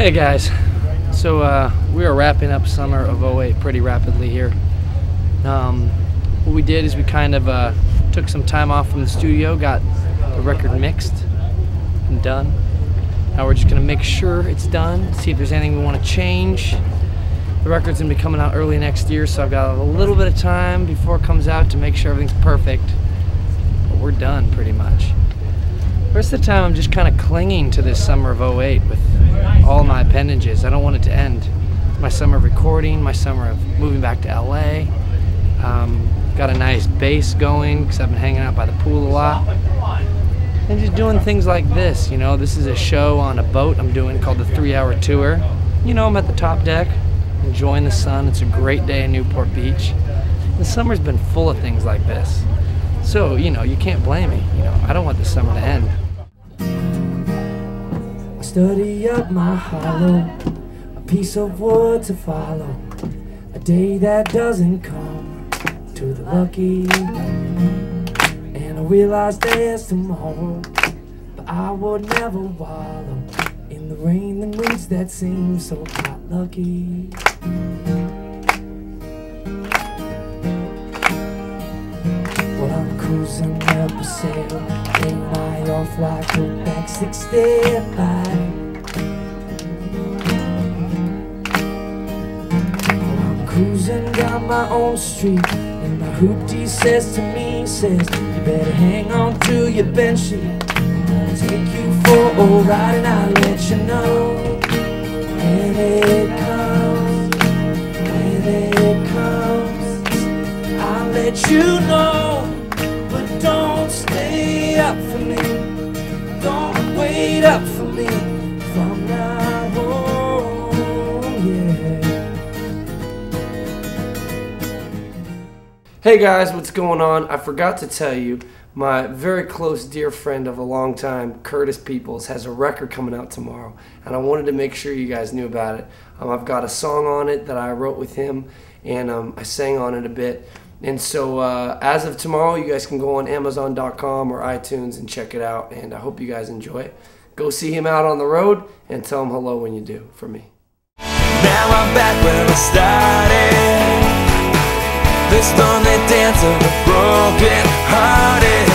Hey guys, so uh, we are wrapping up summer of 08 pretty rapidly here. Um, what we did is we kind of uh, took some time off from the studio, got the record mixed and done. Now we're just gonna make sure it's done, see if there's anything we want to change. The record's gonna be coming out early next year, so I've got a little bit of time before it comes out to make sure everything's perfect. But we're done pretty much. Rest of the time I'm just kind of clinging to this summer of 08 with all my appendages. I don't want it to end. My summer of recording, my summer of moving back to LA. Um, got a nice base going because I've been hanging out by the pool a lot. And just doing things like this, you know. This is a show on a boat I'm doing called the Three Hour Tour. You know, I'm at the top deck, enjoying the sun. It's a great day in Newport Beach. The summer's been full of things like this. So, you know, you can't blame me. You know, I don't want the summer to end. Study up my hollow, a piece of wood to follow, a day that doesn't come to the lucky. And I realize there's tomorrow, but I would never wallow in the rain and winds that seem so hot lucky. Well, I'm cruising up a sail, ain't I off like a back 65? I'm cruising down my own street. And my hoopty says to me, says You better hang on to your bench sheet. I'm gonna take you for a ride and I'll let you know When it comes, when it comes. I'll let you know But don't stay up for Hey guys, what's going on? I forgot to tell you, my very close dear friend of a long time, Curtis Peoples, has a record coming out tomorrow, and I wanted to make sure you guys knew about it. Um, I've got a song on it that I wrote with him, and um, I sang on it a bit. And so, uh, as of tomorrow, you guys can go on Amazon.com or iTunes and check it out, and I hope you guys enjoy it. Go see him out on the road and tell him hello when you do for me. Now I'm back where I started. There's lonely dance of a broken hearted.